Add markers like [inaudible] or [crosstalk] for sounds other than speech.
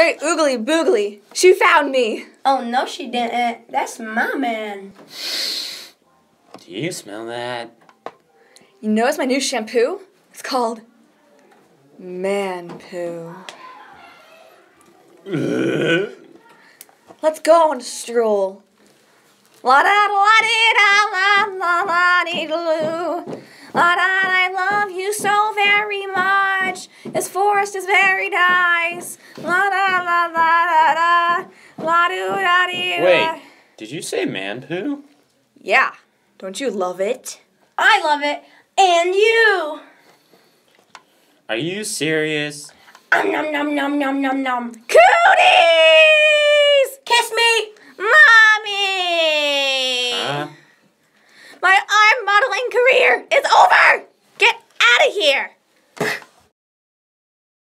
Great oogly boogly. She found me. Oh, no, she didn't. That's my man. Do you smell that? You notice my new shampoo? It's called Manpoo. [laughs] Let's go on a stroll. La da la dee da la la la dee loo. La da, I love you so very much. This forest is very nice. La da la la da da. La do da dee. Wait, did you say Manpoo? Yeah. Don't you love it? I love it. And you. Are you serious? Um, nom nom nom nom nom nom. Cooties! Kiss me. Mommy! Huh? My arm modeling career is over! Get out of here!